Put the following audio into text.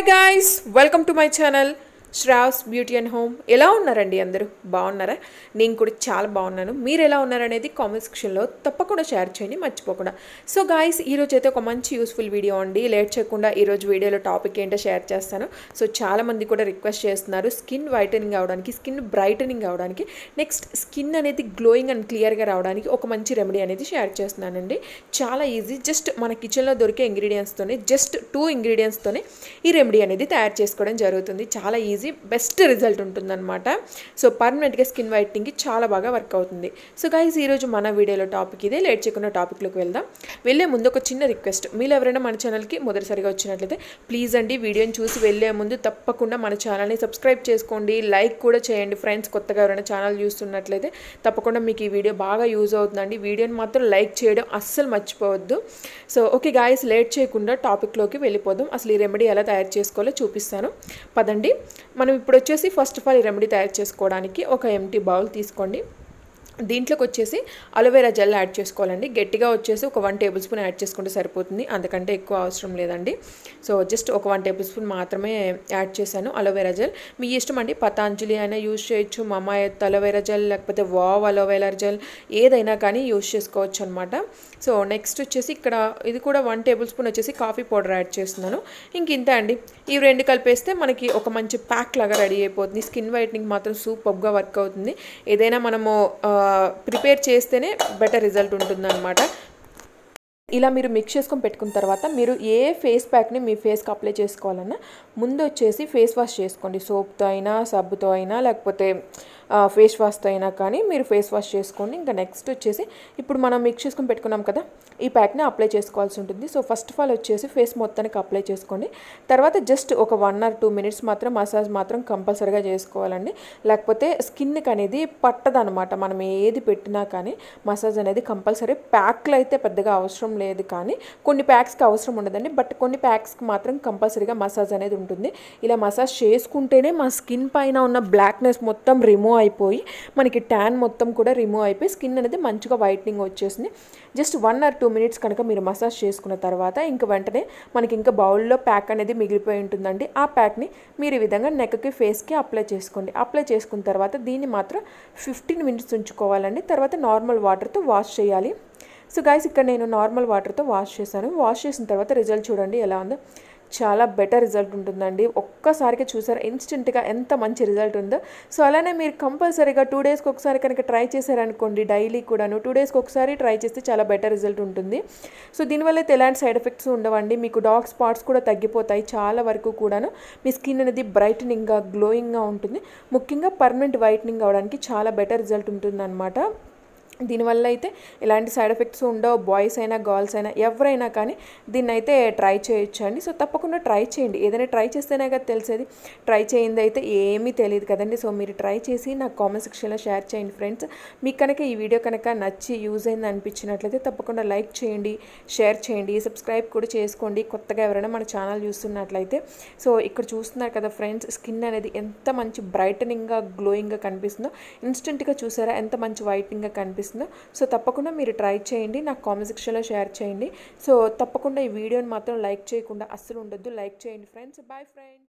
Hi guys welcome to my channel Shravs beauty and home ఎలా ఉన్నారండి అందరూ? బాగున్నారా? నేను కూడా చాలా బాగున్నాను. మీరు ఎలా ఉన్నారనేది కామెంట్ సెక్షన్లో తప్పకుండా షేర్ చేయండి మర్చిపోకుండా. సో గాయస్ ఈరోజు అయితే ఒక మంచి యూస్ఫుల్ వీడియో అండి. లేట్ చేయకుండా ఈరోజు వీడియోలో టాపిక్ ఏంటో షేర్ చేస్తాను. సో చాలామంది కూడా రిక్వెస్ట్ చేస్తున్నారు స్కిన్ వైటనింగ్ అవడానికి స్కిన్ బ్రైటనింగ్ అవడానికి. నెక్స్ట్ స్కిన్ అనేది గ్లోయింగ్ అండ్ క్లియర్గా రావడానికి ఒక మంచి రెమెడీ అనేది షేర్ చేస్తున్నానండి. చాలా ఈజీ జస్ట్ మన కిచెన్లో దొరికే ఇంగ్రీడియంట్స్తోనే జస్ట్ టూ ఇంగ్రీడియంట్స్తోనే ఈ రెమెడీ అనేది తయారు చేసుకోవడం జరుగుతుంది. చాలా ఈజీ బెస్ట్ రిజల్ట్ ఉంటుందన్నమాట. సో పర్మనెంట్గా స్కిన్ వైట్నింగ్కి చాలా బాగా వర్క్ అవుతుంది. సో గైజ్ ఈరోజు మన వీడియోలో టాపిక్ ఇదే. లేట్ చేయకుండా టాపిక్లోకి వెళ్దాం. వెళ్ళే ముందు ఒక చిన్న రిక్వెస్ట్. మీరు ఎవరైనా మన ఛానల్కి మొదటిసారిగా వచ్చినట్లయితే ప్లీజ్ అండి వీడియోని చూసి వెళ్ళే ముందు తప్పకుండా మన ఛానల్ని సబ్స్క్రైబ్ చేసుకోండి. లైక్ కూడా చేయండి ఫ్రెండ్స్. కొత్తగా ఎవరైనా ఛానల్ చూస్తున్నట్లయితే తప్పకుండా మీకు ఈ వీడియో బాగా యూజ్ అవుతుందండి. వీడియోని మాత్రం లైక్ చేయడం అస్సలు మర్చిపోవద్దు. సో ఓకే గాయస్ లేట్ చేయకుండా టాపిక్లోకి వెళ్ళిపోదాం. అసలు ఈ రెమెడీ ఎలా తయారు చేసుకోవాలో చూపిస్తాను. పదండి. మనం ఇప్పుడు వచ్చేసి ఫస్ట్ ఆఫ్ ఆల్ ఈ రెమెడీ తయారు చేసుకోవడానికి ఒక ఎంటీ బౌల్ తీసుకోండి. దీంట్లోకి వచ్చేసి అలోవెరా జెల్ యాడ్ చేసుకోవాలండి. గట్టిగా వచ్చేసి ఒక వన్ టేబుల్ స్పూన్ యాడ్ చేసుకుంటే సరిపోతుంది. అందుకంటే ఎక్కువ అవసరం లేదండి. సో జస్ట్ ఒక వన్ టేబుల్ స్పూన్ మాత్రమే యాడ్ చేశాను అలోవెరా జెల్. మీ ఇష్టం అండి పతాంజలి అయినా యూజ్ చేయొచ్చు మమాయత్ అలోవెరా జెల్ లేకపోతే వావ్ అలోవెరా జెల్ ఏదైనా కానీ యూజ్ చేసుకోవచ్చు అనమాట సో నెక్స్ట్ వచ్చేసి ఇక్కడ ఇది కూడా వన్ టేబుల్ స్పూన్ వచ్చేసి కాఫీ పౌడర్ యాడ్ చేస్తున్నాను. ఇంక ఇంతే అండి. ఇవి రెండు కలిపేస్తే మనకి ఒక మంచి ప్యాక్ లాగా రెడీ అయిపోతుంది. స్కిన్ వైట్నింగ్ మాత్రం సూపర్గా వర్క్ అవుతుంది. ఏదైనా మనము ప్రిపేర్ చేస్తేనే బెటర్ రిజల్ట్ ఉంటుందన్నమాట. ఇలా మీరు మిక్స్ చేసుకొని పెట్టుకున్న తర్వాత మీరు ఏ ఫేస్ ప్యాక్ని మీ ఫేస్కి అప్లై చేసుకోవాలన్నా ముందు వచ్చేసి ఫేస్ వాష్ చేసుకోండి. సోప్తో అయినా సబ్బుతో అయినా లేకపోతే ఫేస్ వాష్తో అయినా కానీ మీరు ఫేస్ వాష్ చేసుకోండి. ఇంకా నెక్స్ట్ వచ్చేసి ఇప్పుడు మనం మిక్స్ చేసుకొని పెట్టుకున్నాం కదా ఈ ప్యాక్ని అప్లై చేసుకోవాల్సి ఉంటుంది. సో ఫస్ట్ ఆఫ్ ఆల్ వచ్చేసి ఫేస్ మొత్తానికి అప్లై చేసుకోండి. తర్వాత జస్ట్ ఒక వన్ ఆర్ టూ మినిట్స్ మాత్రం మసాజ్ మాత్రం కంపల్సరీగా చేసుకోవాలండి. లేకపోతే స్కిన్కి అనేది పట్టదనమాట మనం ఏది పెట్టినా కానీ మసాజ్ అనేది కంపల్సరీ. ప్యాక్లు అయితే పెద్దగా అవసరం లేదు కానీ కొన్ని ప్యాక్స్కి అవసరం ఉండదండి. బట్ కొన్ని ప్యాక్స్కి మాత్రం కంపల్సరీగా మసాజ్ అనేది ఉంటుంది. ఇలా మసాజ్ చేసుకుంటేనే మా స్కిన్ పైన ఉన్న బ్లాక్నెస్ మొత్తం రిమూవ్ అయిపోయి మనకి ట్యాన్ మొత్తం కూడా రిమూవ్ అయిపోయి స్కిన్ అనేది మంచిగా వైట్నింగ్ వచ్చేసింది. Just one or two minutes కనుక మీరు మసాజ్ చేసుకున్న తర్వాత ఇంక వెంటనే మనకి ఇంకా బౌల్లో ప్యాక్ అనేది మిగిలిపోయి ఉంటుందండి. ఆ ప్యాక్ని మీరు ఈ విధంగా నెక్కి ఫేస్కి అప్లై చేసుకోండి. అప్లై చేసుకున్న తర్వాత దీన్ని మాత్రం ఫిఫ్టీన్ మినిట్స్ ఉంచుకోవాలండి. తర్వాత నార్మల్ వాటర్తో వాష్ చేయాలి. సో గాయస్ ఇక్కడ నేను నార్మల్ వాటర్తో వాష్ చేశాను. వాష్ చేసిన తర్వాత రిజల్ట్ చూడండి ఎలా ఉందో. చాలా బెటర్ రిజల్ట్ ఉంటుందండి. ఒక్కసారికి చూసారా ఇన్స్టెంట్గా ఎంత మంచి రిజల్ట్ ఉందో. సో అలానే మీరు కంపల్సరీగా టూ డేస్కి ఒకసారి కనుక ట్రై చేశారనుకోండి డైలీ కూడాను టూ డేస్కి ఒకసారి ట్రై చేస్తే చాలా బెటర్ రిజల్ట్ ఉంటుంది. సో దీనివల్ల అయితే ఎలాంటి సైడ్ ఎఫెక్ట్స్ ఉండవండి. మీకు డార్క్ స్పాట్స్ కూడా తగ్గిపోతాయి చాలా వరకు కూడాను. మీ స్కిన్ అనేది బ్రైటనింగ్గా గ్లోయింగ్గా ఉంటుంది. ముఖ్యంగా పర్మనెంట్ వైట్నింగ్ అవడానికి చాలా బెటర్ రిజల్ట్ ఉంటుందన్నమాట. దీనివల్ల అయితే ఎలాంటి సైడ్ ఎఫెక్ట్స్ ఉండవు. బాయ్స్ అయినా గర్ల్స్ అయినా ఎవరైనా కానీ దీన్ని అయితే ట్రై చేయొచ్చు అండి సో తప్పకుండా ట్రై చేయండి. ఏదైనా ట్రై చేస్తేనే కదా తెలిసేది. ట్రై చేయింది అయితే ఏమీ తెలియదు కదండి. సో మీరు ట్రై చేసి నాకు కామెంట్ సెక్షన్లో షేర్ చేయండి ఫ్రెండ్స్. మీకు కనుక ఈ వీడియో కనుక నచ్చి యూజ్ అయింది అనిపించినట్లయితే తప్పకుండా లైక్ చేయండి షేర్ చేయండి సబ్స్క్రైబ్ కూడా చేసుకోండి. కొత్తగా ఎవరైనా మన ఛానల్ చూస్తున్నట్లయితే. సో ఇక్కడ చూస్తున్నారు కదా ఫ్రెండ్స్ స్కిన్ అనేది ఎంత మంచి బ్రైటనింగ్గా గ్లోయింగ్గా కనిపిస్తుందో. ఇన్స్టెంట్గా చూసారా? ఎంత మంచి వైటింగ్గా కనిపిస్తుంది. సో తప్పకుండా మీరు ట్రై చేయండి. నాకు కామెంట్ సెక్షన్లో షేర్ చేయండి. సో తప్పకుండా ఈ వీడియోని మాత్రం లైక్ చేయకుండా అస్సలు ఉండొద్దు. లైక్ చేయండి ఫ్రెండ్స్. Bye friends.